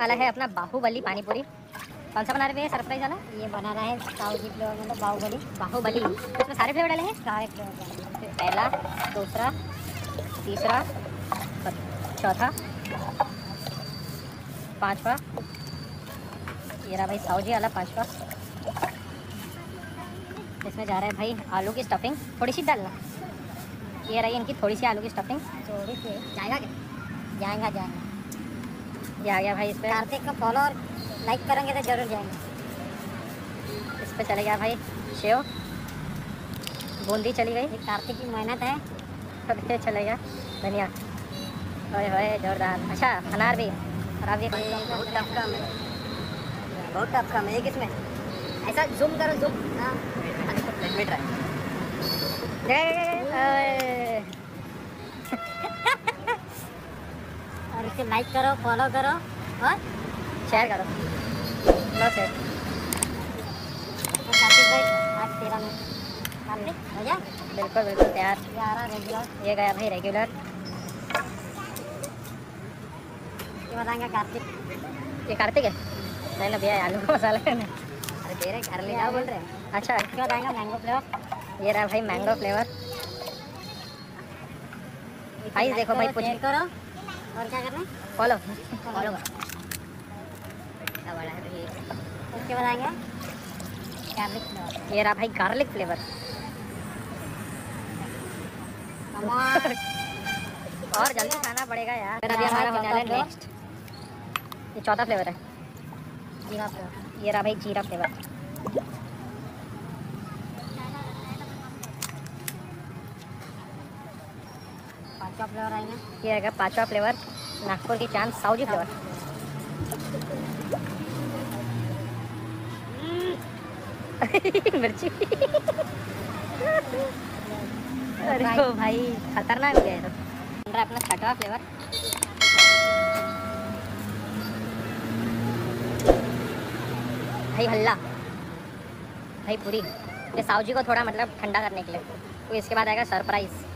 वाला है अपना बाहुबली पानीपुरी। कौन सा बना रहे हैं सरप्राइज़ वाला? ये बना रहा है फ्लेवर मतलब बाहुबली। बाहुबली। इसमें सारे फ्लेवर डाले हैं सारे फ्लेवर पहला दूसरा तीसरा चौथा पांचवा। ये रहा भाई साउजी वाला पाँचवा। इसमें जा रहा है भाई आलू की स्टफिंग थोड़ी सी डालना। ये रही इनकी थोड़ी सी आलू की स्टफिंग थोड़ी सी। जाएगा क्या? जाएगा जाएगा। ये आ गया भाई इस पर कार्तिक को फॉलो और लाइक करेंगे तो ज़रूर जाएँगे। इस पर चले गया भाई शेव। बूंदी चली गई। कार्तिक की मेहनत है। ये चले गया धनिया। ओए होए जोरदार। अच्छा अनार भी। और ये बहुत टफ काम है। बहुत टफ काम है। ये किसमें ऐसा जूम करो जूम हाँ। इसे लाइक करो फॉलो करो और शेयर करो। में कार्तिक हो बिल्कुल बिल्कुल तैयार। ये रेगुलर ये गया भाई रेगुलर ये बताएँगे कार्तिक। ये कार्तिक है? नहीं ना भैया आलू का मसाला है ना। अरे दे रहे घर ले जाओ बोल रहे अच्छा। इसके बाद आएगा मैंगो फ्लेवर ये रहा भाई मैंगो फ्लेवर भाई देखो भाई कुछ करो। और क्या करना है? फॉलो फॉलो बड़ा है भाई उसके बाद आएँगे गार्लिक फ्लेवर ये रहा भाई गार्लिक फ्लेवर और जल्दी खाना पड़ेगा यार. अभी हमारा वाला नेक्स्ट ये चौथा फ्लेवर है. जीरा फ्लेवर ये रहा भाई जीरा फ्लेवर पांचवा फ्लेवर आएँगे। ये रहेगा पांचवा फ्लेवर नागपुर की चाँद साउजी फ्लेवर। मिर्ची। अरे ओ भाई खतरनाक हो गया तो। अपना छठवा फ्लेवर। भाई हल्ला। भाई पूरी। ये साउजी को थोड़ा मतलब ठंडा करने के लिए। तो इसके बाद आएगा सरप्राइज़।